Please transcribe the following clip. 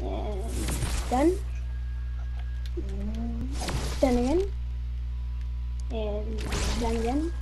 And done. Mm, done again. And done again.